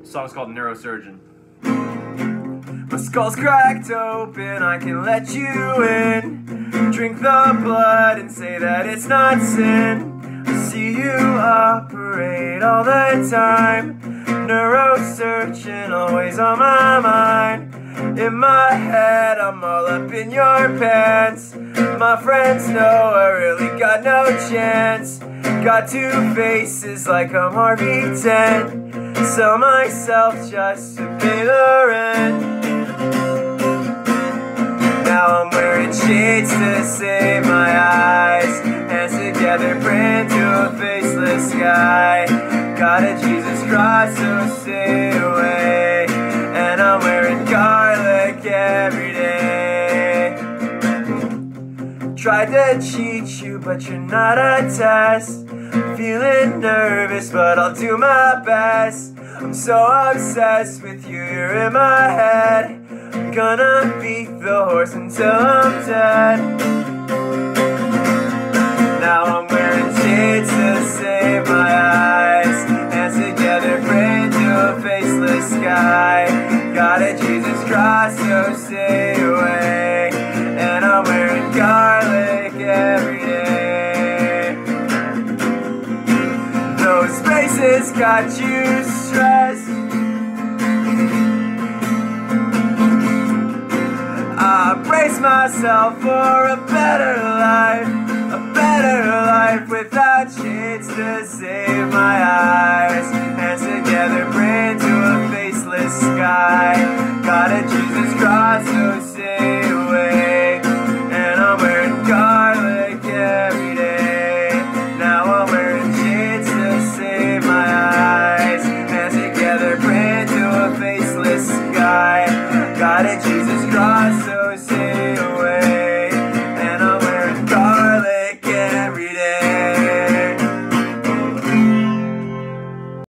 The song's called Neurosurgeon. My skull's cracked open, I can let you in. Drink the blood and say that it's not sin. I see you operate all the time. Neurosurgeon always on my mind. In my head, I'm all up in your pants. My friends know I really got no chance. Got two faces like I'm Harvey. Sell myself just to pay the rent. Now I'm wearing shades to save my eyes. Hands together, praying to a faceless sky. Got a Jesus Christ, so stay Tried to cheat you, but you're not a test. Feeling nervous, but I'll do my best. I'm so obsessed with you, you're in my head. I'm gonna beat the horse until I'm dead. Now I'm wearing shades to save my eyes. Hands together, praying to a faceless sky. Got a Jesus Christ, so stay Those faces got you stressed. I brace myself for a better life, a better life without shades to save my eyes. Hands together, pray to a faceless sky. Got a Jesus Christ, so stay sky. Got Jesus Christ,